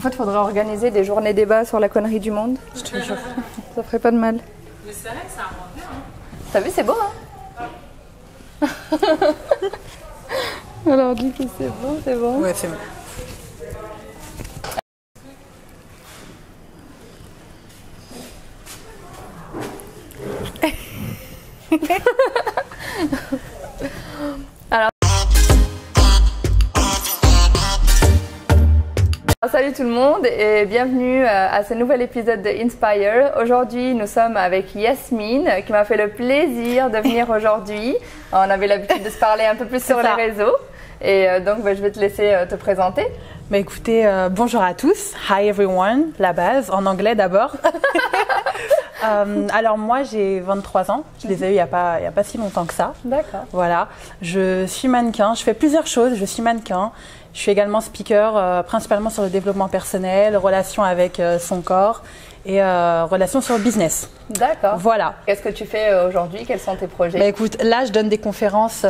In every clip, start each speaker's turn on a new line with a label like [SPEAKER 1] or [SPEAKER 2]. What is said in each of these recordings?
[SPEAKER 1] En fait, il faudrait organiser des journées débat sur la connerie du monde. Je te jure. ça ferait pas de mal.
[SPEAKER 2] Mais c'est vrai que ça rend bien. Hein.
[SPEAKER 1] T'as vu, c'est beau, hein Alors, du coup, c'est bon, c'est bon.
[SPEAKER 3] Ouais, c'est bon.
[SPEAKER 1] Salut tout le monde et bienvenue euh, à ce nouvel épisode de Inspire. Aujourd'hui, nous sommes avec Yasmine qui m'a fait le plaisir de venir aujourd'hui. On avait l'habitude de se parler un peu plus sur les réseaux et euh, donc bah, je vais te laisser euh, te présenter.
[SPEAKER 3] Bah, écoutez, bonjour à tous. Hi everyone, la base, en anglais d'abord. alors moi j'ai 23 ans, je les ai eu il n'y a, pas, il y a pas si longtemps que ça.
[SPEAKER 1] D'accord.
[SPEAKER 3] Voilà, je suis mannequin, je fais plusieurs choses, je suis mannequin, je suis également speaker, euh, principalement sur le développement personnel, relations avec euh, son corps et euh, relations sur le business.
[SPEAKER 1] D'accord.
[SPEAKER 3] Voilà.
[SPEAKER 1] Qu'est-ce que tu fais aujourd'hui? Quels sont tes projets?
[SPEAKER 3] Bah, Écoute, là, je donne des conférences,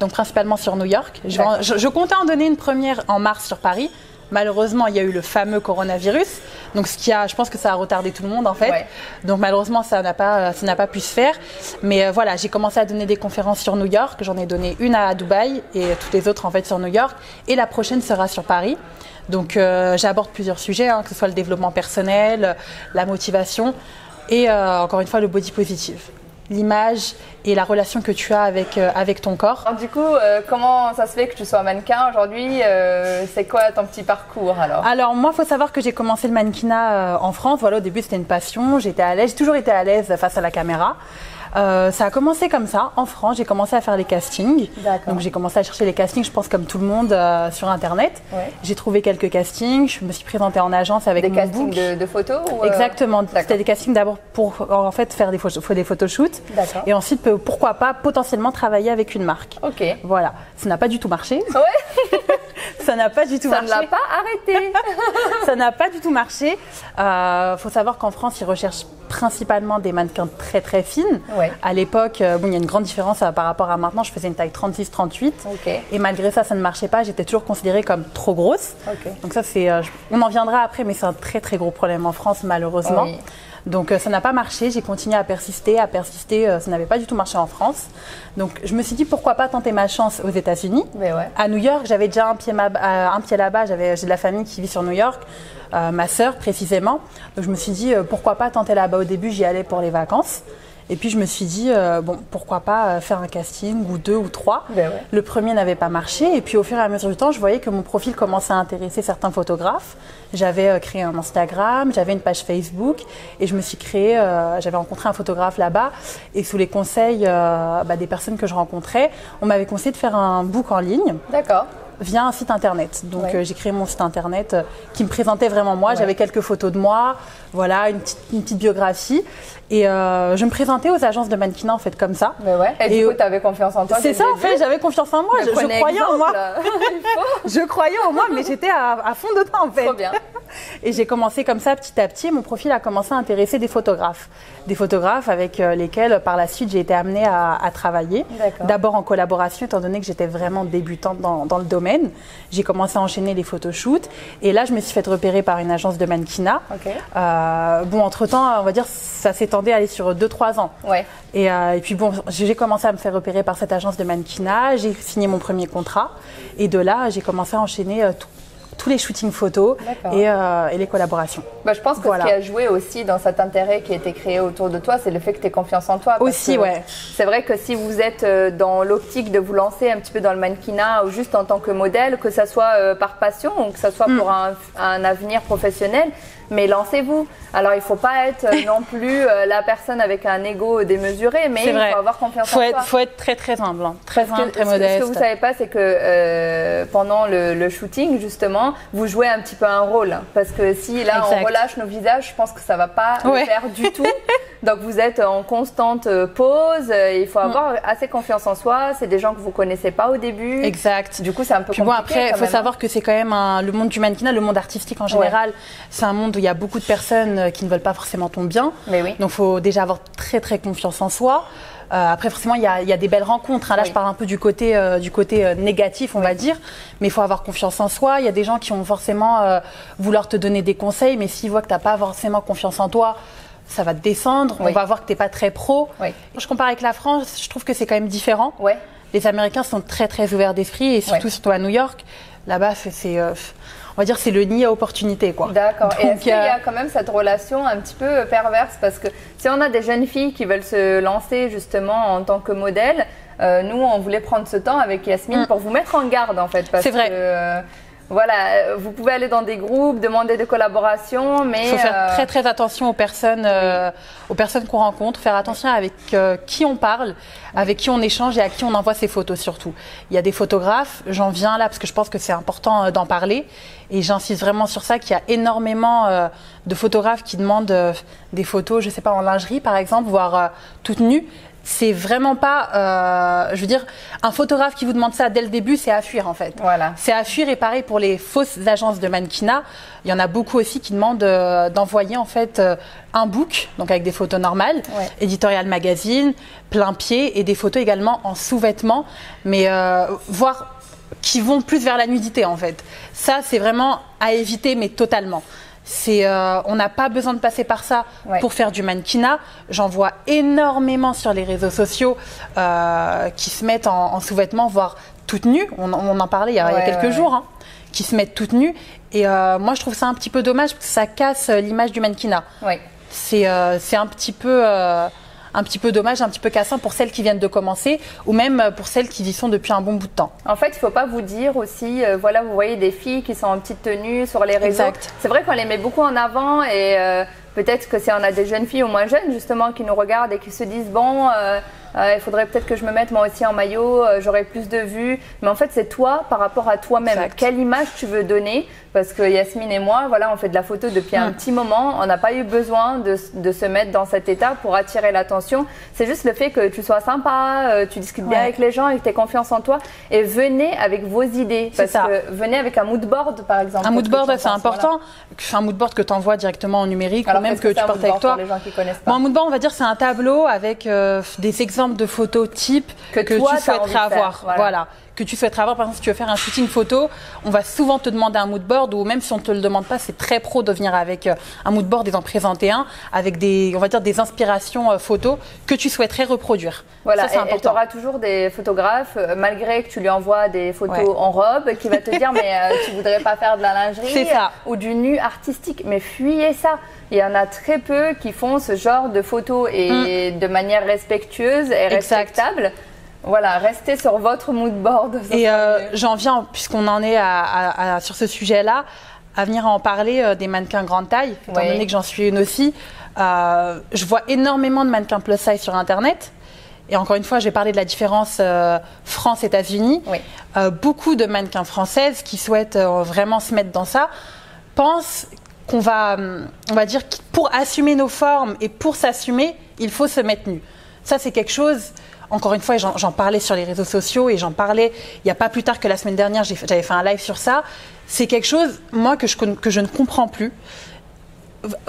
[SPEAKER 3] donc principalement sur New York. Je, je, comptais en donner une première en mars sur Paris. Malheureusement, il y a eu le fameux coronavirus. Donc, ce qui a, je pense que ça a retardé tout le monde en fait. Donc, malheureusement, ça n'a pas, ça n'a pas pu se faire. Mais euh, voilà, j'ai commencé à donner des conférences sur New York. J'en ai donné une à Dubaï et toutes les autres en fait sur New York. Et la prochaine sera sur Paris. Donc, euh, j'aborde plusieurs sujets, hein, que ce soit le développement personnel, la motivation et euh, encore une fois le body positive l'image et la relation que tu as avec, euh, avec ton corps.
[SPEAKER 1] Alors, du coup, euh, comment ça se fait que tu sois mannequin aujourd'hui euh, C'est quoi ton petit parcours alors?
[SPEAKER 3] Alors moi, il faut savoir que j'ai commencé le mannequinat en France. Voilà, au début, c'était une passion. J'étais à l'aise, j'ai toujours été à l'aise face à la caméra. Euh, ça a commencé comme ça, en France. J'ai commencé à faire les castings. Donc j'ai commencé à chercher les castings, je pense comme tout le monde, euh, sur Internet. J'ai trouvé quelques castings. Je me suis présentée en agence avec
[SPEAKER 1] des
[SPEAKER 3] mon
[SPEAKER 1] castings De, photos
[SPEAKER 3] euh, Exactement. C'était des castings d'abord pour en fait faire des, photos, des photoshoots. Et ensuite, pourquoi pas potentiellement travailler avec une marque.
[SPEAKER 1] Ok.
[SPEAKER 3] Voilà. Ça n'a pas du tout marché.
[SPEAKER 1] Ouais.
[SPEAKER 3] ça n'a pas du tout marché.
[SPEAKER 1] Ça ne l'a pas arrêté.
[SPEAKER 3] ça n'a pas du tout marché. Il faut savoir qu'en France, ils recherchent principalement des mannequins très très fines. À l'époque, euh, bon, il y a une grande différence euh, par rapport à maintenant. Je faisais une taille 36-38. Et malgré ça, ça ne marchait pas. J'étais toujours considérée comme trop grosse. Donc ça, c'est, euh, on en viendra après, mais c'est un très très gros problème en France, malheureusement. Donc ça n'a pas marché, j'ai continué à persister, à persister, ça n'avait pas du tout marché en France. Donc je me suis dit pourquoi pas tenter ma chance aux États-Unis? À New York, j'avais déjà un pied, un pied là-bas, j'avais, j'ai de la famille qui vit sur New York. Euh, ma sœur précisément. Donc je me suis dit, euh, pourquoi pas tenter là-bas au début, j'y allais pour les vacances. Et puis je me suis dit, euh, bon, pourquoi pas faire un casting ou deux ou trois. Ben Le premier n'avait pas marché. Et puis au fur et à mesure du temps, je voyais que mon profil commençait à intéresser certains photographes. J'avais créé un Instagram, j'avais une page Facebook. Et je me suis créé, j'avais rencontré un photographe là-bas. Et sous les conseils bah, des personnes que je rencontrais, on m'avait conseillé de faire un book en ligne.
[SPEAKER 1] D'accord
[SPEAKER 3] via un site internet. Donc euh, j'ai créé mon site internet euh, qui me présentait vraiment moi. J'avais quelques photos de moi, voilà, une petite, une petite biographie. Et euh, je me présentais aux agences de mannequinat en fait comme ça.
[SPEAKER 1] Mais ouais. Et, du coup, tu avais confiance en toi.
[SPEAKER 3] C'est ça en fait, j'avais confiance en moi. Je, croyais en moi. je croyais en moi, mais j'étais à, à, fond dedans en fait.
[SPEAKER 1] Trop bien.
[SPEAKER 3] Et j'ai commencé comme ça petit à petit. Mon profil a commencé à intéresser des photographes, des photographes avec euh, lesquels par la suite j'ai été amenée à, à travailler. D'abord en collaboration, étant donné que j'étais vraiment débutante dans, dans le domaine. J'ai commencé à enchaîner les photoshoots. Et là, je me suis fait repérer par une agence de mannequinat. Euh, bon, entre temps, on va dire, ça s'est à aller sur 2-3 ans.
[SPEAKER 1] Ouais.
[SPEAKER 3] Et, euh, et, puis bon, j'ai commencé à me faire repérer par cette agence de mannequinat, j'ai signé mon premier contrat, et de là, j'ai commencé à enchaîner euh, tous les shootings photos et, euh, et, les collaborations.
[SPEAKER 1] Bah, je pense que ce qui a joué aussi dans cet intérêt qui a été créé autour de toi, c'est le fait que tu aies confiance en toi.
[SPEAKER 3] Aussi, ouais.
[SPEAKER 1] C'est vrai que si vous êtes dans l'optique de vous lancer un petit peu dans le mannequinat ou juste en tant que modèle, que ça soit par passion ou que ça soit mm. pour un, un avenir professionnel, mais lancez-vous. Alors, il ne faut pas être euh, non plus euh, la personne avec un ego démesuré, mais il faut avoir confiance
[SPEAKER 3] en
[SPEAKER 1] soi.
[SPEAKER 3] Il faut être très, très humble, hein. très humble, très modeste.
[SPEAKER 1] Ce que vous ne savez pas, c'est que euh, pendant le, shooting, justement, vous jouez un petit peu un rôle. Parce que si là, on relâche nos visages, je pense que ça ne va pas le faire du tout. Donc, vous êtes en constante pause. Il faut avoir mm. assez confiance en soi. C'est des gens que vous ne connaissez pas au début.
[SPEAKER 3] Exact.
[SPEAKER 1] Du coup, c'est un peu
[SPEAKER 3] Puis
[SPEAKER 1] compliqué.
[SPEAKER 3] Bon, après,
[SPEAKER 1] il
[SPEAKER 3] faut savoir que c'est quand même le monde du mannequinat, le monde artistique en général. C'est un monde où il y a beaucoup de personnes euh, qui ne veulent pas forcément ton bien.
[SPEAKER 1] Mais oui.
[SPEAKER 3] Donc, il faut déjà avoir très, très confiance en soi. après, forcément, il y a, des belles rencontres. Hein. Là, je parle un peu du côté, du côté négatif, on va dire. Mais il faut avoir confiance en soi. Il y a des gens qui vont forcément vouloir te donner des conseils, mais s'ils voient que tu n'as pas forcément confiance en toi, ça va te descendre. On va voir que tu n'es pas très pro. Je compare avec la France, je trouve que c'est quand même différent. Les Américains sont très, très ouverts d'esprit, et surtout, surtout à New York. Là-bas, c'est on va dire c'est le nid à opportunité quoi.
[SPEAKER 1] D'accord. Et est-ce qu'il y a euh, quand même cette relation un petit peu perverse parce que si on a des jeunes filles qui veulent se lancer justement en tant que modèle, euh, nous on voulait prendre ce temps avec Yasmine mm. pour vous mettre en garde en fait
[SPEAKER 3] c'est vrai.
[SPEAKER 1] Euh, voilà, vous pouvez aller dans des groupes, demander des collaborations, mais
[SPEAKER 3] il faut faire très très attention aux personnes, aux personnes qu'on rencontre, faire attention avec qui on parle, avec qui on échange et à qui on envoie ses photos surtout. Il y a des photographes, j'en viens là parce que je pense que c'est important d'en parler. Et j'insiste vraiment sur ça, qu'il y a énormément euh, de photographes qui demandent euh, des photos, je ne sais pas, en lingerie par exemple, voire euh, toutes nues. C'est vraiment pas, je veux dire, un photographe qui vous demande ça dès le début, c'est à fuir en fait.
[SPEAKER 1] Voilà.
[SPEAKER 3] C'est à fuir et pareil pour les fausses agences de mannequinat. Il y en a beaucoup aussi qui demandent d'envoyer en fait un book, donc avec des photos normales, éditorial magazine, plein pied et des photos également en sous-vêtements, mais voire qui vont plus vers la nudité en fait. Ça, c'est vraiment à éviter, mais totalement. C'est, euh, on n'a pas besoin de passer par ça pour faire du mannequinat. J'en vois énormément sur les réseaux sociaux euh, qui se mettent en, sous-vêtements, voire toutes nues. On, en parlait il y a, quelques jours, hein, qui se mettent toutes nues. Et euh, moi, je trouve ça un petit peu dommage parce que ça casse l'image du mannequinat. C'est, c'est un petit peu un petit peu dommage, un petit peu cassant pour celles qui viennent de commencer ou même pour celles qui y sont depuis un bon bout de temps.
[SPEAKER 1] En fait, il ne faut pas vous dire aussi, euh, voilà, vous voyez des filles qui sont en petite tenue sur les réseaux. C'est vrai qu'on les met beaucoup en avant et euh, peut-être que si on a des jeunes filles ou moins jeunes justement qui nous regardent et qui se disent bon. Euh, euh, il faudrait peut-être que je me mette moi aussi en maillot, euh, j'aurai plus de vues. Mais en fait, c'est toi par rapport à toi-même. Quelle image tu veux donner Parce que Yasmine et moi, voilà, on fait de la photo depuis un petit moment. On n'a pas eu besoin de, se mettre dans cet état pour attirer l'attention. C'est juste le fait que tu sois sympa, euh, tu discutes bien avec les gens et que tu aies confiance en toi. Et venez avec vos idées. Parce ça. que venez avec un mood board, par exemple.
[SPEAKER 3] Un mood board, c'est important. Un mood board que tu envoies directement en numérique ou même que, tu portes avec toi.
[SPEAKER 1] les gens qui connaissent pas.
[SPEAKER 3] un mood board, on va dire, c'est un tableau avec des exemples de photos type que, tu souhaiterais avoir. voilà que tu souhaiterais avoir. Par exemple, si tu veux faire un shooting photo, on va souvent te demander un mood board ou même si on ne te le demande pas, c'est très pro de venir avec euh, un mood board et d'en présenter un avec des, on va dire, des inspirations euh, photos que tu souhaiterais reproduire.
[SPEAKER 1] Voilà, et tu auras toujours des photographes, euh, malgré que tu lui envoies des photos en robe, qui va te dire mais tu voudrais pas faire de la lingerie
[SPEAKER 3] ça.
[SPEAKER 1] ou du nu artistique. Mais fuyez ça. Il y en a très peu qui font ce genre de photos et mm. de manière respectueuse et respectable. Voilà, restez sur votre mood board.
[SPEAKER 3] Et euh, j'en viens, puisqu'on en est à, sur ce sujet-là, à venir en parler euh, des mannequins grande taille, étant donné que j'en suis une aussi. Euh, je vois énormément de mannequins plus size sur Internet. Et encore une fois, j'ai parlé de la différence France-États-Unis. beaucoup de mannequins françaises qui souhaitent vraiment se mettre dans ça pensent qu'on va, on va dire, pour assumer nos formes et pour s'assumer, il faut se mettre nu. Ça, c'est quelque chose encore une fois, j'en parlais sur les réseaux sociaux et j'en parlais il n'y a pas plus tard que la semaine dernière, j'avais fait un live sur ça. C'est quelque chose, moi, que je, que je ne comprends plus.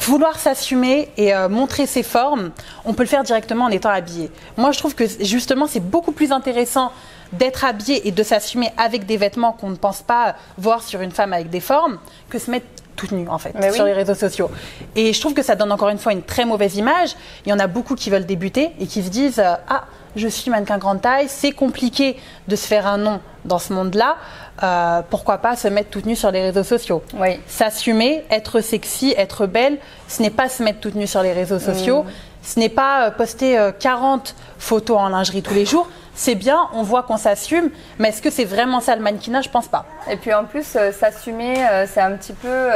[SPEAKER 3] Vouloir s'assumer et euh, montrer ses formes, on peut le faire directement en étant habillé. Moi, je trouve que justement, c'est beaucoup plus intéressant d'être habillé et de s'assumer avec des vêtements qu'on ne pense pas voir sur une femme avec des formes que se mettre toute nue en fait sur les réseaux sociaux. Et je trouve que ça donne encore une fois une très mauvaise image. Il y en a beaucoup qui veulent débuter et qui se disent euh, ah je suis mannequin grande taille, c'est compliqué de se faire un nom dans ce monde-là. Euh, pourquoi pas se mettre toute nue sur les réseaux sociaux?
[SPEAKER 1] Oui.
[SPEAKER 3] S'assumer, être sexy, être belle, ce n'est pas se mettre toute nue sur les réseaux sociaux. Mm. Ce n'est pas euh, poster 40 euh, photos en lingerie tous les jours. C'est bien, on voit qu'on s'assume, mais est-ce que c'est vraiment ça le mannequinat? Je pense pas.
[SPEAKER 1] Et puis en plus, s'assumer, c'est un petit peu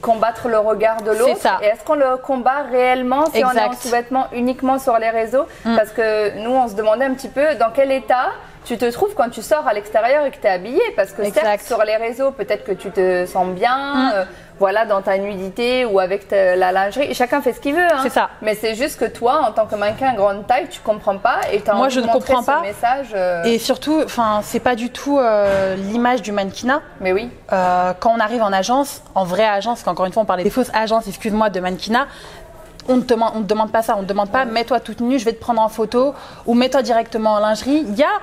[SPEAKER 1] combattre le regard de l'autre. Et est-ce qu'on le combat réellement si on est en sous-vêtements uniquement sur les réseaux hum. Parce que nous, on se demandait un petit peu dans quel état tu te trouves quand tu sors à l'extérieur et que tu es habillé Parce que certes, sur les réseaux, peut-être que tu te sens bien, hum. euh, voilà, dans ta nudité ou avec la lingerie. Chacun fait ce qu'il veut. Hein.
[SPEAKER 3] C'est ça.
[SPEAKER 1] Mais c'est juste que toi, en tant que mannequin grande taille, tu comprends pas et
[SPEAKER 3] tu as Moi, je ne comprends pas.
[SPEAKER 1] message. Euh,
[SPEAKER 3] et surtout, enfin, c'est pas du tout euh, l'image du mannequinat.
[SPEAKER 1] Mais oui.
[SPEAKER 3] quand on arrive en agence, en vraie agence, qu'encore une fois, on parlait des fausses agences, excuse-moi, de mannequinat, on ne te on te demande pas ça. On ne te demande pas mets-toi toute nue, je vais te prendre en photo ou mets-toi directement en lingerie. Il y a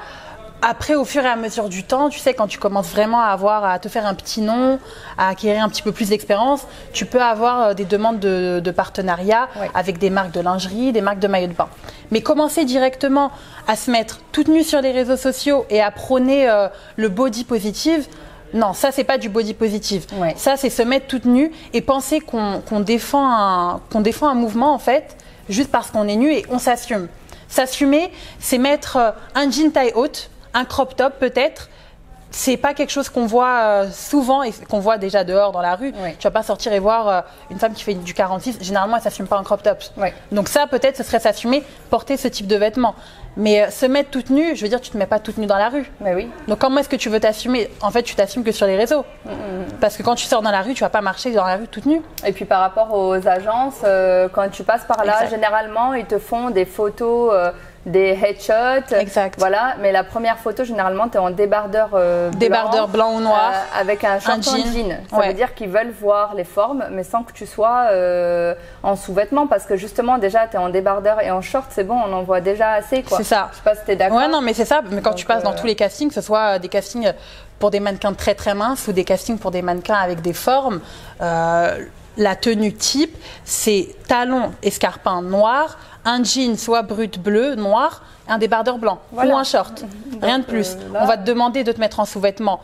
[SPEAKER 3] après, au fur et à mesure du temps, tu sais, quand tu commences vraiment à avoir, à te faire un petit nom, à acquérir un petit peu plus d'expérience, tu peux avoir euh, des demandes de, partenariat avec des marques de lingerie, des marques de maillots de bain. Mais commencer directement à se mettre toute nue sur les réseaux sociaux et à prôner euh, le body positive, non, ça c'est pas du body positive. Ça c'est se mettre toute nue et penser qu'on défend, un, qu'on défend un mouvement en fait juste parce qu'on est nu et on s'assume. S'assumer, c'est mettre euh, un jean taille haute, un crop top peut-être, c'est pas quelque chose qu'on voit euh, souvent et qu'on voit déjà dehors dans la rue. Tu vas pas sortir et voir euh, une femme qui fait du 46. Généralement, elle s'assume pas en crop top. Donc ça, peut-être, ce serait s'assumer, porter ce type de vêtements. Mais euh, se mettre toute nue, je veux dire, tu te mets pas toute nue dans la rue.
[SPEAKER 1] Mais oui.
[SPEAKER 3] Donc comment est-ce que tu veux t'assumer? En fait, tu t'assumes que sur les réseaux. Mm, mm, mm. Parce que quand tu sors dans la rue, tu vas pas marcher dans la rue toute nue.
[SPEAKER 1] Et puis par rapport aux agences, quand tu passes par là, généralement, ils te font des photos des headshots.
[SPEAKER 3] Exact.
[SPEAKER 1] Voilà, mais la première photo, généralement, tu es en débardeur euh,
[SPEAKER 3] blanc. Débardeur blanc ou noir.
[SPEAKER 1] Euh, avec un jean. jean. Ça veut dire qu'ils veulent voir les formes, mais sans que tu sois euh, en sous-vêtements. Parce que justement, déjà, tu es en débardeur et en short, c'est bon, on en voit déjà assez.
[SPEAKER 3] C'est ça.
[SPEAKER 1] Je sais pas si tu es d'accord.
[SPEAKER 3] Ouais, non, mais c'est ça. Mais quand tu passes dans tous les castings, que ce soit des castings pour des mannequins très très minces ou des castings pour des mannequins avec des formes, la tenue type, c'est talons escarpins noirs, un jean soit brut bleu, noir, un débardeur blanc ou un short. Rien de plus. Euh, On va te demander de te mettre en sous-vêtements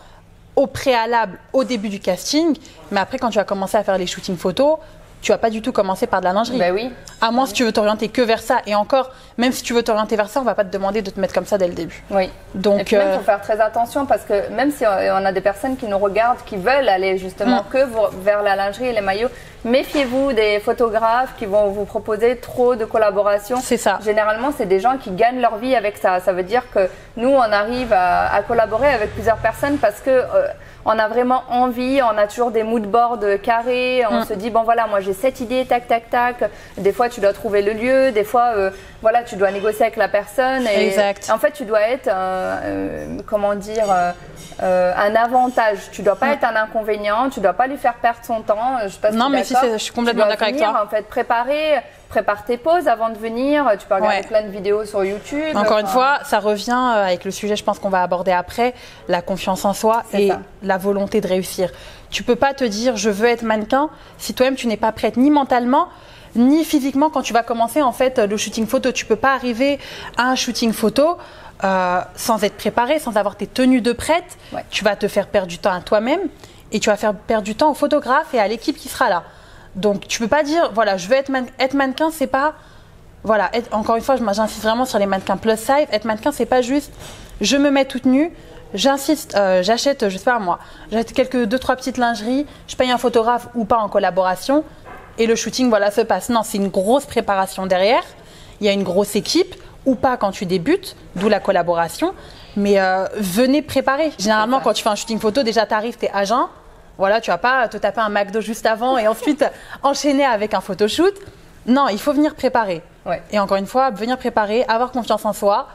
[SPEAKER 3] au préalable, au début du casting, mais après quand tu vas commencer à faire les shootings photos, tu vas pas du tout commencer par de la lingerie.
[SPEAKER 1] Oui.
[SPEAKER 3] À moins si tu veux t'orienter que vers ça. Et encore, même si tu veux t'orienter vers ça, on va pas te demander de te mettre comme ça dès le début.
[SPEAKER 1] Oui. Donc, il euh, faut faire très attention parce que même si on a des personnes qui nous regardent, qui veulent aller justement mm. que vers la lingerie et les maillots, méfiez-vous des photographes qui vont vous proposer trop de collaborations.
[SPEAKER 3] C'est ça.
[SPEAKER 1] Généralement, c'est des gens qui gagnent leur vie avec ça. Ça veut dire que nous, on arrive à, collaborer avec plusieurs personnes parce que euh, on a vraiment envie, on a toujours des mood boards carrés, on mm. se dit bon voilà, moi j'ai cette idée, tac tac tac. Des fois tu dois trouver le lieu, des fois euh, voilà, tu dois négocier avec la personne. Et,
[SPEAKER 3] exact.
[SPEAKER 1] En fait, tu dois être euh, comment dire un avantage. Tu dois pas mm. être un inconvénient, tu dois pas lui faire perdre son temps.
[SPEAKER 3] Je sais non, mais si, je suis complètement d'accord avec toi.
[SPEAKER 1] En fait, préparer prépare tes pauses avant de venir. Tu peux regarder plein de vidéos sur YouTube.
[SPEAKER 3] Encore une fois, ça revient euh, avec le sujet, je pense qu'on va aborder après, la confiance en soi et la volonté de réussir. Tu peux pas te dire je veux être mannequin si toi-même tu n'es pas prête ni mentalement ni physiquement quand tu vas commencer en fait le shooting photo. Tu peux pas arriver à un shooting photo euh, sans être préparé, sans avoir tes tenues de prête. Tu vas te faire perdre du temps à toi-même et tu vas faire perdre du temps au photographe et à l'équipe qui sera là. Donc tu peux pas dire, voilà, je veux être, être mannequin, c'est pas. Voilà, encore une fois, j'insiste vraiment sur les mannequins plus size. Être mannequin, c'est pas juste je me mets toute nue, j'insiste, euh, j'achète, je sais pas moi, j'achète quelques deux trois petites lingeries, je paye un photographe ou pas en collaboration et le shooting voilà se passe. Non, c'est une grosse préparation derrière. Il y a une grosse équipe ou pas quand tu débutes, d'où la collaboration. Mais euh, venez préparer. Généralement, quand tu fais un shooting photo, déjà t'arrives, t'es agent voilà, tu vas pas te taper un McDo juste avant et ensuite enchaîner avec un photoshoot. Non, il faut venir préparer. Et encore une fois, venir préparer, avoir confiance en soi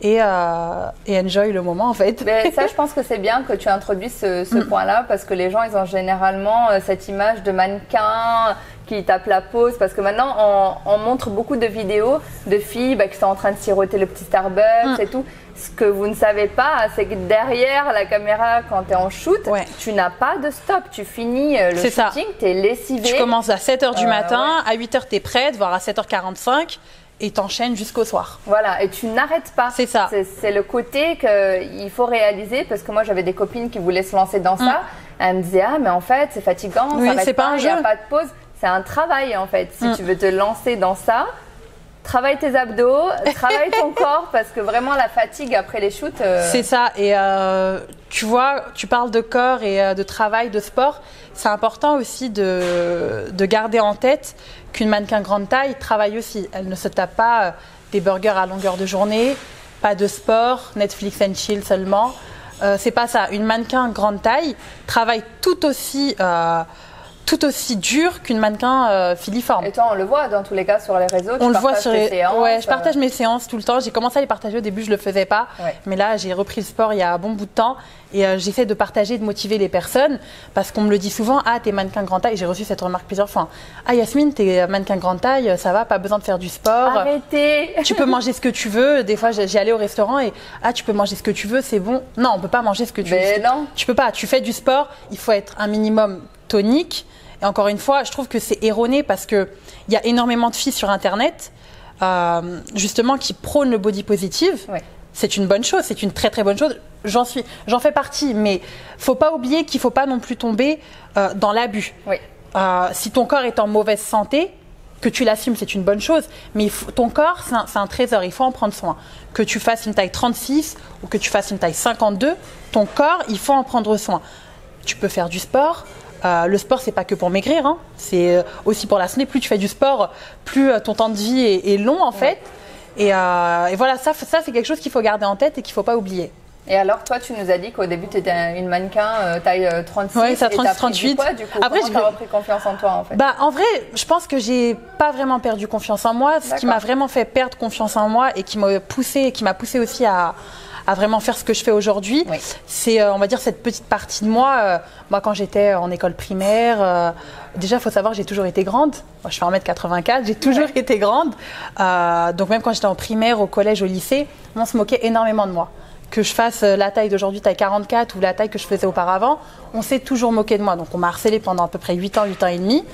[SPEAKER 3] et, euh, et enjoy le moment en fait.
[SPEAKER 1] Mais ça, je pense que c'est bien que tu introduises ce, mm. point-là parce que les gens, ils ont généralement euh, cette image de mannequin qui tape la pause parce que maintenant, on, montre beaucoup de vidéos de filles bah, qui sont en train de siroter le petit Starbucks mm. et tout. Ce que vous ne savez pas, c'est que derrière la caméra, quand tu es en shoot, tu n'as pas de stop. Tu finis euh, le shooting, tu es lessivé.
[SPEAKER 3] Tu commences à 7h du euh, matin, à 8h tu es prête, voire à 7h45 et t'enchaînes jusqu'au soir.
[SPEAKER 1] Voilà, et tu n'arrêtes pas.
[SPEAKER 3] C'est ça.
[SPEAKER 1] C'est le côté qu'il faut réaliser parce que moi j'avais des copines qui voulaient se lancer dans ça. Mm. Elles me disaient ah mais en fait c'est fatigant,
[SPEAKER 3] oui, c'est pas,
[SPEAKER 1] il n'y a pas de pause. C'est un travail en fait. Si mm. tu veux te lancer dans ça, travaille tes abdos, travaille ton corps parce que vraiment la fatigue après les shoots. Euh,
[SPEAKER 3] c'est ça. Et euh, tu vois, tu parles de corps et euh, de travail, de sport. C'est important aussi de, de, garder en tête qu'une mannequin grande taille travaille aussi. Elle ne se tape pas des burgers à longueur de journée, pas de sport, Netflix and chill seulement. c'est pas ça. Une mannequin grande taille travaille tout aussi tout aussi dur qu'une mannequin euh, filiforme.
[SPEAKER 1] Et toi, on le voit dans tous les cas sur les réseaux.
[SPEAKER 3] On le voit sur les séances. Ouais, je partage mes séances tout le temps. J'ai commencé à les partager au début, je le faisais pas, mais là, j'ai repris le sport il y a un bon bout de temps et euh, j'essaie de partager, de motiver les personnes parce qu'on me le dit souvent. Ah, t'es mannequin grande taille. J'ai reçu cette remarque plusieurs fois. Ah, Yasmine, t'es mannequin grande taille, ça va, pas besoin de faire du sport.
[SPEAKER 1] Arrêtez.
[SPEAKER 3] Tu peux manger ce que tu veux. Des fois, j'ai allé au restaurant et ah, tu peux manger ce que tu veux, c'est bon. Non, on peut pas manger ce que tu
[SPEAKER 1] mais Non.
[SPEAKER 3] Tu peux pas. Tu fais du sport, il faut être un minimum tonique et encore une fois, je trouve que c'est erroné parce qu'il y a énormément de filles sur Internet, euh, justement, qui prônent le body positive. C'est une bonne chose, c'est une très très bonne chose. J'en suis, j'en fais partie, mais faut pas oublier qu'il faut pas non plus tomber euh, dans l'abus. Euh, si ton corps est en mauvaise santé, que tu l'assumes, c'est une bonne chose, mais ton corps, c'est un, un, trésor, il faut en prendre soin. Que tu fasses une taille 36 ou que tu fasses une taille 52, ton corps, il faut en prendre soin. Tu peux faire du sport, euh, le sport, c'est pas que pour maigrir, hein. c'est euh, aussi pour la santé. Plus tu fais du sport, plus euh, ton temps de vie est, long en fait. Et, voilà, ça, ça c'est quelque chose qu'il faut garder en tête et qu'il faut pas oublier.
[SPEAKER 1] Et alors, toi, tu nous as dit qu'au début, tu étais une mannequin taille 36.
[SPEAKER 3] Oui, ça 36, 38.
[SPEAKER 1] du coup, Après, j'ai repris confiance en toi, en fait?
[SPEAKER 3] Bah, en vrai, je pense que j'ai pas vraiment perdu confiance en moi. Ce qui m'a vraiment fait perdre confiance en moi et qui m'a poussé, qui m'a poussé aussi à, à vraiment faire ce que je fais aujourd'hui. C'est, euh, on va dire, cette petite partie de moi. Euh, moi, quand j'étais en école primaire, euh, déjà, il faut savoir j'ai toujours été grande. Moi, je fais 1m84, j'ai toujours été grande. donc, même quand j'étais en primaire, au collège, au lycée, on se moquait énormément de moi que je fasse la taille d'aujourd'hui, taille 44 ou la taille que je faisais auparavant, on s'est toujours moqué de moi. Donc on m'a harcelé pendant à peu près 8 ans, 8 ans et demi.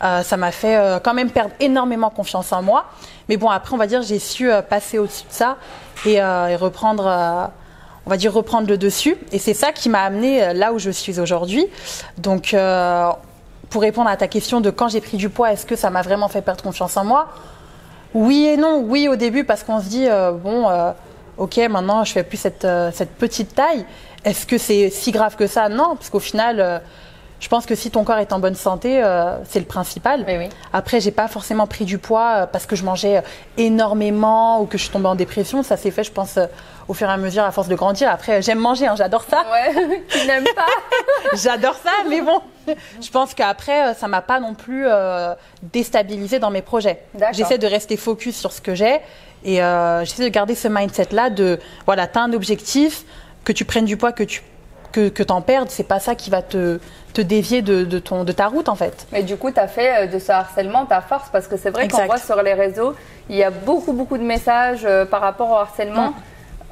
[SPEAKER 3] Ça m'a fait quand même perdre énormément confiance en moi. Mais bon, après, on va dire, j'ai su passer au-dessus de ça euh, et, reprendre, euh, on va dire reprendre le dessus. Et c'est ça qui m'a amené euh, là où je suis aujourd'hui. Donc, pour répondre à ta question de quand j'ai pris du poids, est-ce que ça m'a vraiment fait perdre confiance en moi? Oui et non. Oui au début parce qu'on se dit bon, ok, maintenant je fais plus cette, cette petite taille. Est-ce que c'est si grave que ça? Non, parce qu'au final je pense que si ton corps est en bonne santé, euh, c'est le principal.
[SPEAKER 1] Oui, oui.
[SPEAKER 3] Après, j'ai pas forcément pris du poids euh, parce que je mangeais euh, énormément ou que je suis tombée en dépression. Ça s'est fait, je pense, au fur et à mesure, à force de grandir. Après, j'aime manger, hein, j'adore ça.
[SPEAKER 1] Ouais, tu n'aimes pas
[SPEAKER 3] J'adore ça, mais bon, je pense qu'après, ça m'a pas non plus déstabilisé dans mes projets. J'essaie de rester focus sur ce que j'ai et j'essaie de garder ce mindset-là de, voilà, tu as un objectif, que tu prennes du poids, que tu que, que t'en perdes, c'est pas ça qui va te, te dévier de, de, ton, de ta route en fait.
[SPEAKER 1] Mais du coup, tu as fait euh, de ce harcèlement ta force parce que c'est vrai qu'on voit sur les réseaux, il y a beaucoup, beaucoup de messages euh, par rapport au harcèlement.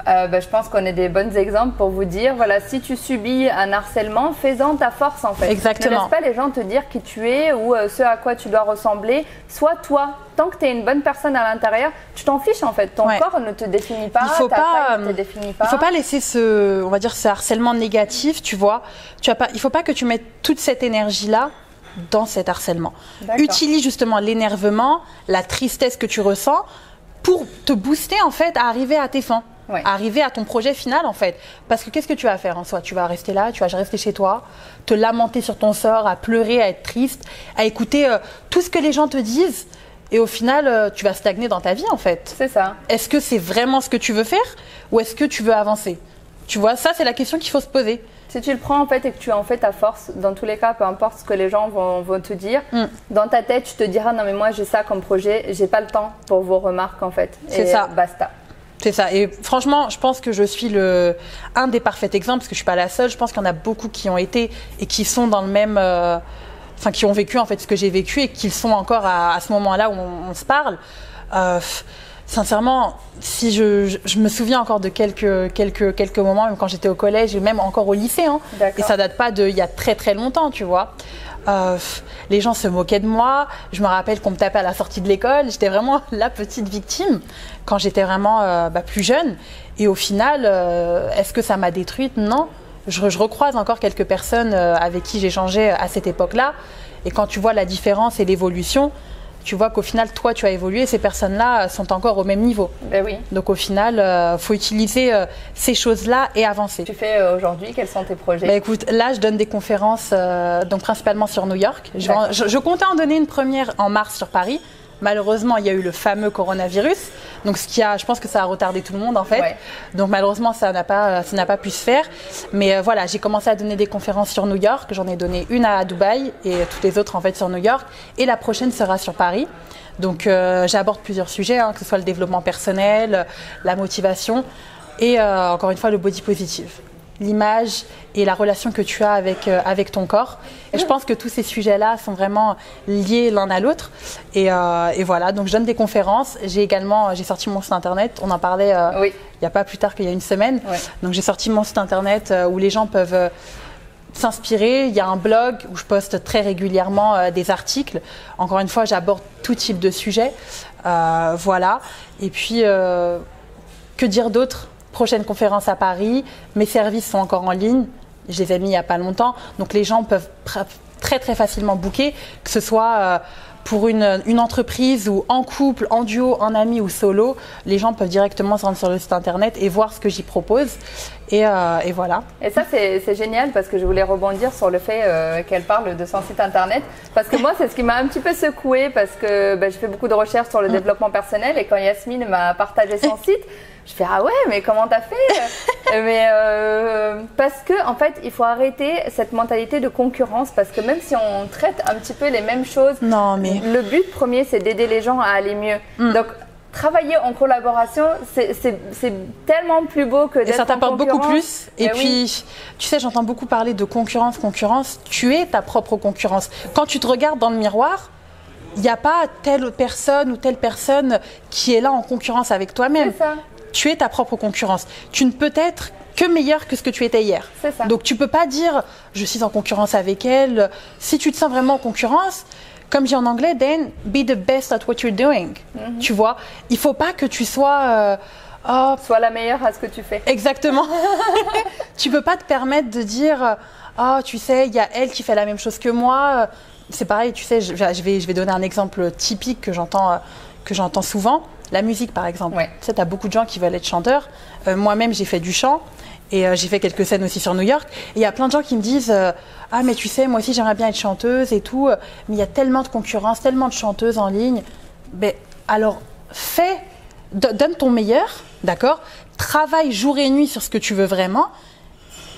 [SPEAKER 1] Euh, bah, je pense qu'on est des bons exemples pour vous dire, voilà, si tu subis un harcèlement, fais-en ta force en fait.
[SPEAKER 3] Exactement.
[SPEAKER 1] Ne laisse pas les gens te dire qui tu es ou euh, ce à quoi tu dois ressembler. Sois toi. Tant que tu es une bonne personne à l'intérieur, tu t'en fiches en fait. Ton corps ne te définit pas, il faut pas, ne te définit pas.
[SPEAKER 3] Il faut pas laisser ce, on va dire, ce harcèlement négatif, tu vois. Tu as pas, il faut pas que tu mettes toute cette énergie là dans cet harcèlement. Utilise justement l'énervement, la tristesse que tu ressens pour te booster en fait à arriver à tes fins arriver à ton projet final en fait. Parce que qu'est-ce que tu vas faire en soi? Tu vas rester là, tu vas rester chez toi, te lamenter sur ton sort, à pleurer, à être triste, à écouter euh, tout ce que les gens te disent. Et au final, euh, tu vas stagner dans ta vie en fait.
[SPEAKER 1] C'est ça.
[SPEAKER 3] Est-ce que c'est vraiment ce que tu veux faire? Ou est-ce que tu veux avancer? Tu vois, ça c'est la question qu'il faut se poser.
[SPEAKER 1] Si tu le prends en fait et que tu en fais ta force, dans tous les cas, peu importe ce que les gens vont, vont te dire, mm. dans ta tête, tu te diras non mais moi j'ai ça comme projet, j'ai pas le temps pour vos remarques en fait.
[SPEAKER 3] C'est ça.
[SPEAKER 1] Basta.
[SPEAKER 3] C'est ça. Et franchement, je pense que je suis le, un des parfaits exemples, parce que je suis pas la seule. Je pense qu'il y en a beaucoup qui ont été et qui sont dans le même. Euh, enfin, qui ont vécu en fait ce que j'ai vécu et qui sont encore à, ce moment-là où on, se parle. Euh, sincèrement, si je, je, me souviens encore de quelques, quelques, quelques moments, même quand j'étais au collège et même encore au lycée, hein, et ça date pas d'il y a très très longtemps, tu vois. Euh, les gens se moquaient de moi. Je me rappelle qu'on me tapait à la sortie de l'école. J'étais vraiment la petite victime quand j'étais vraiment euh, bah, plus jeune. Et au final, euh, est-ce que ça m'a détruite? Non. Je, recroise encore quelques personnes avec qui j'ai changé à cette époque-là. Et quand tu vois la différence et l'évolution, tu vois qu'au final, toi, tu as évolué, ces personnes-là sont encore au même niveau.
[SPEAKER 1] Ben oui.
[SPEAKER 3] Donc au final, il euh, faut utiliser euh, ces choses-là et avancer.
[SPEAKER 1] Tu fais euh, aujourd'hui, quels sont tes projets?
[SPEAKER 3] Ben Écoute, là, je donne des conférences, donc principalement sur New York. Je, je, comptais en donner une première en mars sur Paris. Malheureusement, il y a eu le fameux coronavirus. Donc, ce qui a, je pense que ça a retardé tout le monde en fait. Donc, malheureusement, ça n'a pas, ça n'a pas pu se faire. Mais euh, voilà, j'ai commencé à donner des conférences sur New York. J'en ai donné une à Dubaï et toutes les autres en fait sur New York. Et la prochaine sera sur Paris. Donc, euh, j'aborde plusieurs sujets, hein, que ce soit le développement personnel, la motivation et euh, encore une fois le body positive l'image et la relation que tu as avec, euh, avec ton corps. Et je pense que tous ces sujets-là sont vraiment liés l'un à l'autre. Et, euh, et, voilà, donc je donne des conférences. J'ai également, j'ai sorti mon site internet. On en parlait euh, il n'y a pas plus tard qu'il y a une semaine. Donc j'ai sorti mon site internet où les gens peuvent s'inspirer. Il y a un blog où je poste très régulièrement des articles. Encore une fois, j'aborde tout type de sujets. voilà. Et puis, que dire d'autre? Prochaine conférence à Paris. Mes services sont encore en ligne. Je les ai mis il n'y a pas longtemps. Donc les gens peuvent très très facilement booker, que ce soit euh, pour une, une, entreprise ou en couple, en duo, en ami ou solo, les gens peuvent directement se rendre sur le site internet et voir ce que j'y propose. Et, euh, et, voilà.
[SPEAKER 1] Et ça, c'est génial parce que je voulais rebondir sur le fait euh, qu'elle parle de son site internet. Parce que moi, c'est ce qui m'a un petit peu secoué parce que ben, je fais beaucoup de recherches sur le mm. développement personnel et quand Yasmine m'a partagé son site, je fais ah ouais, mais comment t'as fait? Mais euh, parce que en fait, il faut arrêter cette mentalité de concurrence parce que même si on traite un petit peu les mêmes choses,
[SPEAKER 3] non mais
[SPEAKER 1] le but premier c'est d'aider les gens à aller mieux. Mm. Donc travailler en collaboration, c'est tellement plus beau que d'être
[SPEAKER 3] Et ça t'apporte beaucoup plus. Et, eh puis, tu sais, j'entends beaucoup parler de concurrence, concurrence. Tu es ta propre concurrence. Quand tu te regardes dans le miroir, il n'y a pas telle personne ou telle personne qui est là en concurrence avec toi-même tu es ta propre concurrence. Tu ne peux être que meilleur que ce que tu étais hier.
[SPEAKER 1] Ça.
[SPEAKER 3] Donc tu peux pas dire je suis en concurrence avec elle. Si tu te sens vraiment en concurrence, comme dit en anglais, then be the best at what you're doing. Mhm. Tu vois, il faut pas que tu sois euh,
[SPEAKER 1] oh, sois la meilleure à ce que tu fais.
[SPEAKER 3] Exactement. tu peux pas te permettre de dire oh, tu sais, il y a elle qui fait la même chose que moi. C'est pareil, tu sais, je, vais, je vais donner un exemple typique que j'entends que j'entends souvent. La musique, par exemple. Tu sais, as beaucoup de gens qui veulent être chanteurs. Euh, moi-même, j'ai fait du chant. Et euh, j'ai fait quelques scènes aussi sur New York. Et il y a plein de gens qui me disent euh, Ah, mais tu sais, moi aussi j'aimerais bien être chanteuse et tout. Mais il y a tellement de concurrence, tellement de chanteuses en ligne. Ben, alors, fais, donne ton meilleur, d'accord? Travaille jour et nuit sur ce que tu veux vraiment.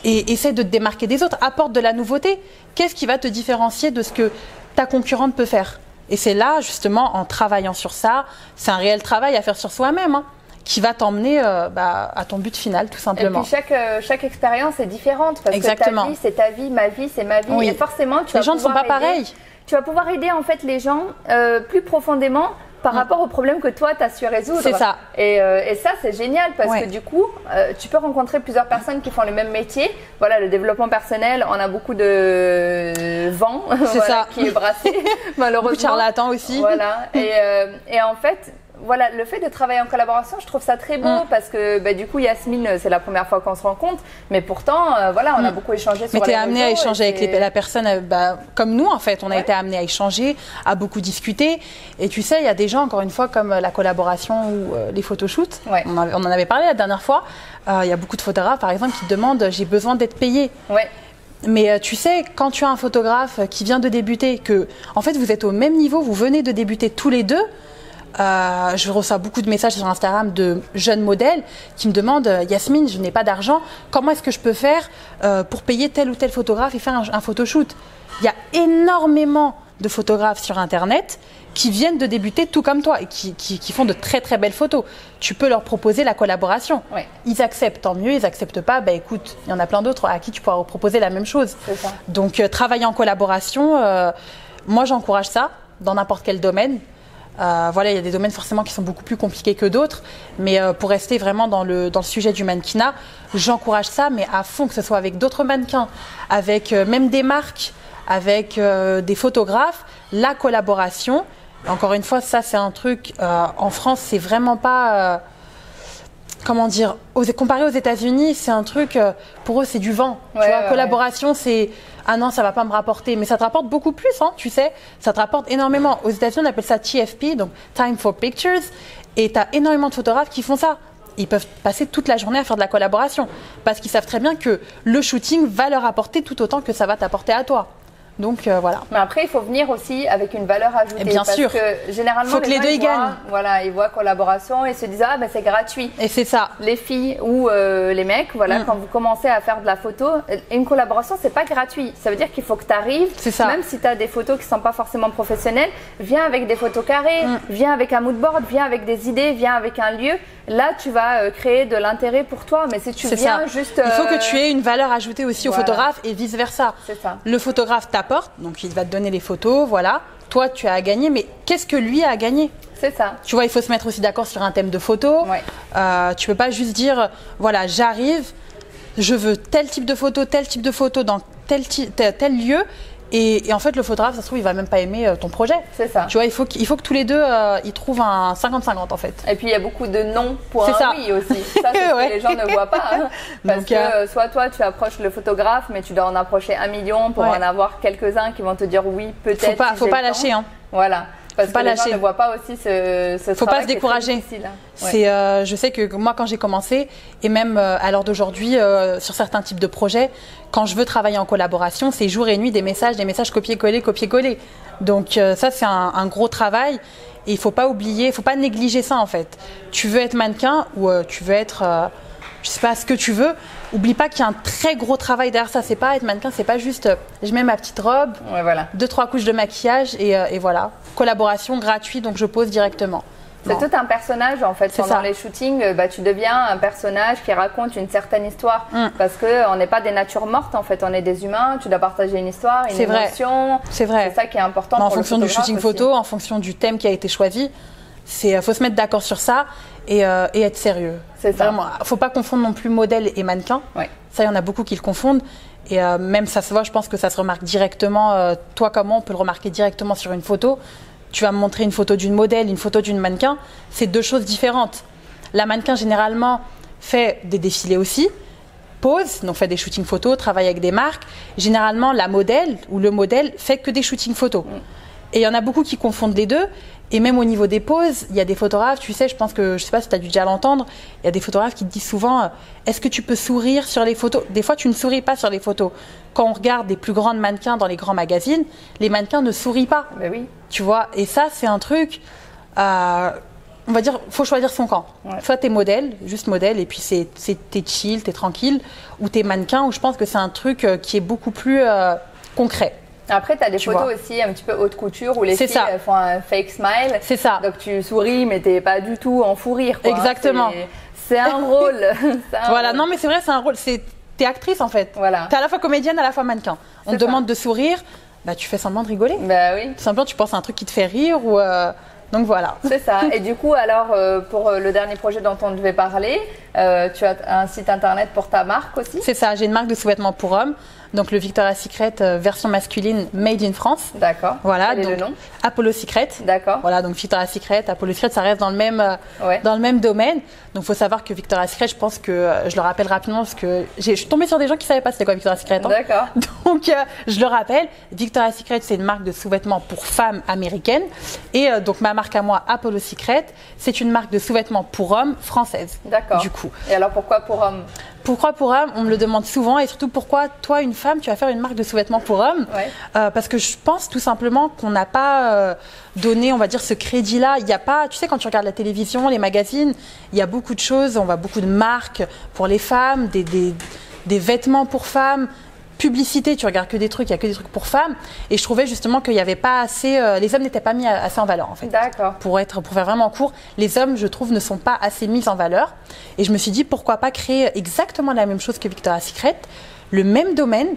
[SPEAKER 3] Et essaie de te démarquer des autres. Apporte de la nouveauté. Qu'est-ce qui va te différencier de ce que ta concurrente peut faire? Et c'est là, justement, en travaillant sur ça, c'est un réel travail à faire sur soi-même. Hein, qui va t'emmener euh, bah, à ton but final, tout simplement.
[SPEAKER 1] Et puis chaque, euh, chaque expérience est différente parce Exactement. que ta vie, c'est ta vie, ma vie, c'est ma vie. Et forcément,
[SPEAKER 3] tu les gens ne sont pas pareils.
[SPEAKER 1] Tu vas pouvoir aider en fait les gens euh, plus profondément par mm. rapport aux problèmes que toi, tu as su résoudre.
[SPEAKER 3] C'est ça.
[SPEAKER 1] Et, euh, et, ça, c'est génial parce que du coup, euh, tu peux rencontrer plusieurs personnes qui font le même métier. Voilà, le développement personnel, on a beaucoup de vent ça. qui est brassé, malheureusement. Beaucoup de
[SPEAKER 3] charlatans aussi.
[SPEAKER 1] Voilà. Et, euh, et en fait, voilà, le fait de travailler en collaboration, je trouve ça très beau mm. parce que bah, du coup, Yasmine, c'est la première fois qu'on se rencontre, mais pourtant, euh, voilà, on a mm. beaucoup échangé sur
[SPEAKER 3] Mais tu es amené à échanger avec la personne, euh, bah, comme nous en fait, on a été amené à échanger, à beaucoup discuter. Et tu sais, il y a des gens, encore une fois, comme la collaboration ou les photoshoots, on, en avait parlé la dernière fois, euh, il y a beaucoup de photographes, par exemple, qui demandent j'ai besoin d'être payé.
[SPEAKER 1] Ouais.
[SPEAKER 3] Mais tu sais, quand tu as un photographe qui vient de débuter, que en fait vous êtes au même niveau, vous venez de débuter tous les deux, euh, je reçois beaucoup de messages sur Instagram de jeunes modèles qui me demandent euh, Yasmine, je n'ai pas d'argent, comment est-ce que je peux faire euh, pour payer tel ou tel photographe et faire un, un photoshoot? Il y a énormément de photographes sur Internet qui viennent de débuter tout comme toi et qui, qui, font de très très belles photos. Tu peux leur proposer la collaboration. Ils acceptent, tant mieux. Ils acceptent pas, bah écoute, il y en a plein d'autres à qui tu pourras proposer la même chose. Donc travailler en collaboration, moi j'encourage ça dans n'importe quel domaine. Euh, voilà, il y a des domaines forcément qui sont beaucoup plus compliqués que d'autres, mais euh, pour rester vraiment dans le, dans le sujet du mannequinat, j'encourage ça, mais à fond, que ce soit avec d'autres mannequins, avec euh, même des marques, avec des photographes, la collaboration. Encore une fois, ça c'est un truc, en France, c'est vraiment pas comment dire, comparé aux États-Unis, c'est un truc, pour eux, c'est du vent. tu vois, collaboration, c'est ah non, ça va pas me rapporter. Mais ça te rapporte beaucoup plus, hein, tu sais. Ça te rapporte énormément. Aux États-Unis, on appelle ça TFP, donc Time for Pictures. Et tu as énormément de photographes qui font ça. Ils peuvent passer toute la journée à faire de la collaboration. Parce qu'ils savent très bien que le shooting va leur apporter tout autant que ça va t'apporter à toi. Donc euh, voilà.
[SPEAKER 1] Mais après, il faut venir aussi avec une valeur ajoutée.
[SPEAKER 3] bien
[SPEAKER 1] parce
[SPEAKER 3] sûr.
[SPEAKER 1] que généralement,
[SPEAKER 3] faut que les, deux
[SPEAKER 1] ils
[SPEAKER 3] gagnent.
[SPEAKER 1] Voilà, ils voient collaboration et se disent ah ben c'est gratuit.
[SPEAKER 3] Et c'est ça.
[SPEAKER 1] Les filles ou euh, les mecs, voilà, mm. quand vous commencez à faire de la photo, une collaboration c'est pas gratuit. Ça veut dire qu'il faut que tu arrives.
[SPEAKER 3] C'est ça.
[SPEAKER 1] Même si tu as des photos qui sont pas forcément professionnelles, viens avec des photos carrées, mm. viens avec un mood board, viens avec des idées, viens avec un lieu. Là, tu vas euh, créer de l'intérêt pour toi. Mais si tu viens juste,
[SPEAKER 3] il faut que tu aies une valeur ajoutée aussi au photographe et vice versa.
[SPEAKER 1] Ça.
[SPEAKER 3] Le photographe t'apporte, donc il va te donner les photos, voilà. Toi, tu as à gagner, mais qu'est-ce que lui a à gagner?
[SPEAKER 1] C'est ça.
[SPEAKER 3] Tu vois, il faut se mettre aussi d'accord sur un thème de photo.
[SPEAKER 1] Ouais.
[SPEAKER 3] Euh, tu peux pas juste dire, voilà, j'arrive, je veux tel type de photo, tel type de photo dans tel, tel, lieu. Et, en fait, le photographe, ça se trouve, il va même pas aimer euh, ton projet.
[SPEAKER 1] C'est ça.
[SPEAKER 3] Tu vois, il faut, qu'il faut que tous les deux, euh, ils trouvent un 50-50 en fait.
[SPEAKER 1] Et puis, il y a beaucoup de non pour un ça. oui aussi. Ça, c'est ce que les gens ne voient pas. Hein. Parce que euh, soit toi, tu approches le photographe, mais tu dois en approcher un million pour en avoir quelques-uns qui vont te dire oui, peut-être.
[SPEAKER 3] Faut pas, faut pas lâcher. Hein.
[SPEAKER 1] Voilà. Parce pas que lâcher. les gens ne voient pas aussi ce, ce
[SPEAKER 3] Faut pas se décourager. Hein. C'est, euh, je sais que moi, quand j'ai commencé, et même euh, à l'heure d'aujourd'hui, euh, sur certains types de projets, quand je veux travailler en collaboration, c'est jour et nuit des messages, des messages copier-coller, copier-coller. Donc ça, c'est un, un, gros travail. Et il faut pas oublier, il faut pas négliger ça en fait. Tu veux être mannequin ou tu veux être je sais pas ce que tu veux. Oublie pas qu'il y a un très gros travail derrière ça. C'est pas être mannequin, c'est pas juste euh, je mets ma petite robe,
[SPEAKER 1] voilà.
[SPEAKER 3] deux trois couches de maquillage et, euh, et voilà. Collaboration gratuite, donc je pose directement.
[SPEAKER 1] C'est tout un personnage en fait. Pendant les shootings, euh, bah, tu deviens un personnage qui raconte une certaine histoire. Mm. Parce qu'on n'est pas des natures mortes en fait, on est des humains. Tu dois partager une histoire, une émotion.
[SPEAKER 3] C'est vrai.
[SPEAKER 1] C'est ça qui est important.
[SPEAKER 3] en fonction du shooting photo, en fonction du thème qui a été choisi, il faut se mettre d'accord sur ça et, et être sérieux.
[SPEAKER 1] C'est ça.
[SPEAKER 3] faut pas confondre non plus modèle et mannequin. Ça, il y en a beaucoup qui le confondent. Et euh, même ça se voit, je pense que ça se remarque directement. Euh, toi, comment on peut le remarquer directement sur une photo Tu vas me montrer une photo d'une modèle, une photo d'une mannequin. C'est deux choses différentes. La mannequin, généralement, fait des défilés aussi, pose, donc fait des shootings photos, travaille avec des marques. Généralement, la modèle ou le modèle fait que des shootings photos. Mm. Et il y en a beaucoup qui confondent les deux. Et même au niveau des poses, il y a des photographes, tu sais, je pense que, je sais pas si tu as dû déjà l'entendre, il y a des photographes qui te disent souvent, euh, est-ce que tu peux sourire sur les photos? Des fois, tu ne souris pas sur les photos. Quand on regarde des plus grandes mannequins dans les grands magazines, les mannequins ne sourient pas.
[SPEAKER 1] Ben oui.
[SPEAKER 3] Tu vois, et ça, c'est un truc, euh, on va dire, faut choisir son camp. Soit t'es modèle, juste modèle, et puis c'est, t'es chill, t'es tranquille, ou t'es mannequin, où je pense que c'est un truc euh, qui est beaucoup plus concret.
[SPEAKER 1] Après, tu as des photos aussi un petit peu haute couture où les filles font un fake smile.
[SPEAKER 3] C'est ça.
[SPEAKER 1] Donc tu souris, mais t'es pas du tout en fou rire.
[SPEAKER 3] Exactement.
[SPEAKER 1] C'est un rôle.
[SPEAKER 3] voilà, non, mais c'est vrai, c'est un rôle. T'es actrice en fait.
[SPEAKER 1] Voilà.
[SPEAKER 3] T'es à la fois comédienne, à la fois mannequin. On te demande de sourire, bah tu fais semblant de rigoler.
[SPEAKER 1] Bah oui.
[SPEAKER 3] Tout simplement, tu penses à un truc qui te fait rire ou. Euh, donc voilà.
[SPEAKER 1] C'est ça. Et du coup, alors, euh, pour euh, le dernier projet dont on devait parler, tu as un site internet pour ta marque aussi
[SPEAKER 3] C'est ça, j'ai une marque de sous-vêtements pour hommes. Donc le Victoria's Secret euh, version masculine made in France.
[SPEAKER 1] D'accord.
[SPEAKER 3] Voilà.
[SPEAKER 1] Quel est le nom?
[SPEAKER 3] Apollo Secret.
[SPEAKER 1] D'accord.
[SPEAKER 3] Voilà, donc Victoria's Secret, Apollo Secret, ça reste dans le même, euh, dans le même domaine. Donc il faut savoir que Victoria's Secret, je pense que euh, je le rappelle rapidement parce que je suis tombée sur des gens qui savaient pas c'était quoi Victoria's Secret.
[SPEAKER 1] Hein. D'accord.
[SPEAKER 3] Donc je le rappelle, Victoria's Secret, c'est une marque de sous-vêtements pour femmes américaines. Et donc ma marque à moi, Apollo Secret, c'est une marque de sous-vêtements pour hommes française.
[SPEAKER 1] D'accord.
[SPEAKER 3] Du coup.
[SPEAKER 1] Et alors pourquoi pour hommes?
[SPEAKER 3] Pourquoi pour hommes On me le demande souvent et surtout pourquoi toi, une femme, tu vas faire une marque de sous-vêtements pour hommes
[SPEAKER 1] euh,
[SPEAKER 3] Parce que je pense tout simplement qu'on n'a pas euh, donné, on va dire, ce crédit-là. Il n'y a pas, tu sais, quand tu regardes la télévision, les magazines, il y a beaucoup de choses. On voit beaucoup de marques pour les femmes, des, des vêtements pour femmes publicité, tu regardes que des trucs, il y a que des trucs pour femmes. Et je trouvais justement qu'il n'y avait pas assez, euh, les hommes n'étaient pas mis assez en valeur en fait.
[SPEAKER 1] D'accord.
[SPEAKER 3] Pour être, pour faire vraiment court, les hommes, je trouve, ne sont pas assez mis en valeur. Et je me suis dit pourquoi pas créer exactement la même chose que Victoria's Secret, le même domaine,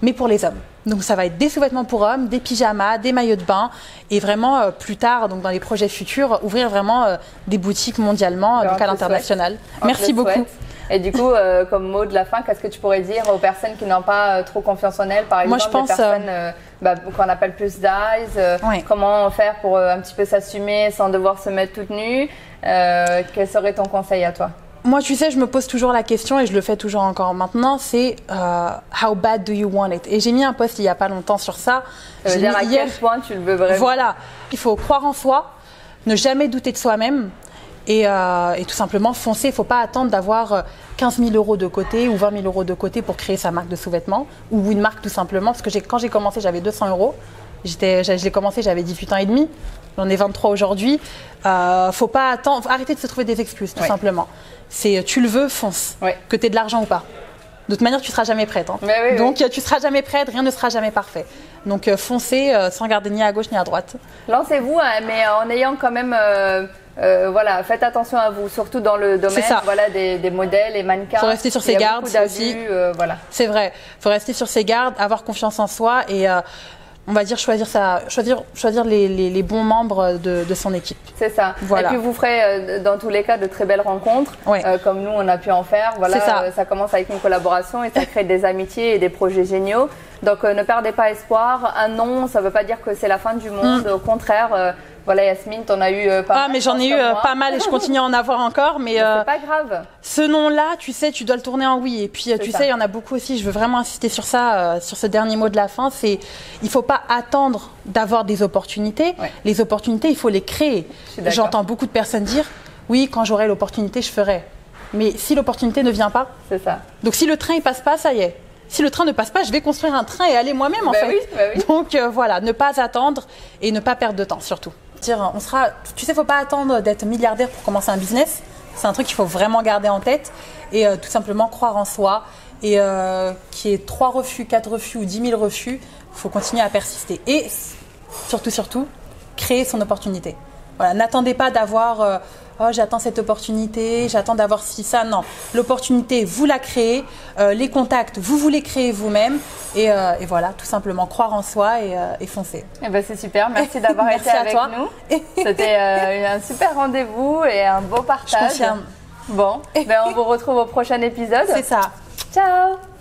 [SPEAKER 3] mais pour les hommes. Donc ça va être des sous-vêtements pour hommes, des pyjamas, des maillots de bain et vraiment euh, plus tard, donc dans les projets futurs, ouvrir vraiment euh, des boutiques mondialement, donc à l'international. Merci beaucoup.
[SPEAKER 1] Et du coup, euh, comme mot de la fin, qu'est-ce que tu pourrais dire aux personnes qui n'ont pas euh, trop confiance en elles, par exemple,
[SPEAKER 3] Moi, je pense,
[SPEAKER 1] des personnes euh, bah, qu'on appelle plus d'eyes, comment faire pour un petit peu s'assumer sans devoir se mettre toute nue? Quel serait ton conseil à toi?
[SPEAKER 3] Moi, tu sais, je me pose toujours la question et je le fais toujours encore maintenant, c'est how bad do you want it? Et j'ai mis un post il y a pas longtemps sur ça.
[SPEAKER 1] Ça veut dire à quel point tu le veux vraiment?
[SPEAKER 3] Voilà, il faut croire en soi, ne jamais douter de soi-même et, tout simplement foncer. Il ne faut pas attendre d'avoir 15 000 euros de côté ou 20 000 euros de côté pour créer sa marque de sous-vêtements ou une marque tout simplement. Parce que quand j'ai commencé, j'avais 200 euros. Je l'ai commencé, j'avais 18 ans et demi. J'en ai 23 aujourd'hui. Euh, faut pas attendre, arrêter de se trouver des excuses, tout simplement. C'est tu le veux, fonce. Que tu aies de l'argent ou pas. De toute manière, tu seras jamais prête. Hein. Donc, tu seras jamais prête, rien ne sera jamais parfait. Donc, euh, foncez euh, sans garder ni à gauche ni à droite.
[SPEAKER 1] Lancez-vous, hein, mais en ayant quand même. Voilà, faites attention à vous, surtout dans le domaine voilà, des, modèles et mannequins.
[SPEAKER 3] faut rester sur ses gardes aussi. voilà. C'est vrai. faut rester sur ses gardes, avoir confiance en soi et on va dire choisir ça, choisir, choisir les, bons membres de, son équipe.
[SPEAKER 1] C'est ça. Voilà. Et puis vous ferez euh, dans tous les cas de très belles rencontres, euh, comme nous on a pu en faire. Voilà, ça. Euh, ça. commence avec une collaboration et ça crée des amitiés et des projets géniaux. Donc ne perdez pas espoir. Un non, ça ne veut pas dire que c'est la fin du monde. Mm. Au contraire voilà, Yasmine, t'en as eu euh, pas
[SPEAKER 3] mal. Ah, mais j'en ai eu euh, pas mal et je continue à en avoir encore. Mais,
[SPEAKER 1] c'est euh, pas grave.
[SPEAKER 3] Ce nom-là, tu sais, tu dois le tourner en oui. Et puis, tu sais, il y en a beaucoup aussi. Je veux vraiment insister sur ça, sur ce dernier mot de la fin. C'est, il faut pas attendre d'avoir des opportunités. Les opportunités, il faut les créer. J'entends beaucoup de personnes dire, oui, quand j'aurai l'opportunité, je ferai. Mais si l'opportunité ne vient pas,
[SPEAKER 1] c'est ça.
[SPEAKER 3] Donc si le train il passe pas, ça y est. Si le train ne passe pas, je vais construire un train et aller moi-même en
[SPEAKER 1] bah
[SPEAKER 3] fait.
[SPEAKER 1] Bah
[SPEAKER 3] Donc voilà, ne pas attendre et ne pas perdre de temps surtout on sera, tu sais, faut pas attendre d'être milliardaire pour commencer un business. C'est un truc qu'il faut vraiment garder en tête et euh, tout simplement croire en soi. Et euh, qu'il y ait 3 refus, 4 refus ou 10 000 refus, il faut continuer à persister. Et surtout, surtout, créer son opportunité. N'attendez pas d'avoir euh, oh, j'attends cette opportunité, j'attends d'avoir ci, ça. Non, l'opportunité, vous la créez, euh, les contacts, vous voulez créer vous-même. Et, euh, voilà, tout simplement croire en soi et, euh, foncer.
[SPEAKER 1] Eh ben, c'est super, merci d'avoir été avec nous. C'était un super rendez-vous et un beau partage.
[SPEAKER 3] Je confirme.
[SPEAKER 1] Bon, ben, on vous retrouve au prochain épisode.
[SPEAKER 3] C'est ça.
[SPEAKER 1] Ciao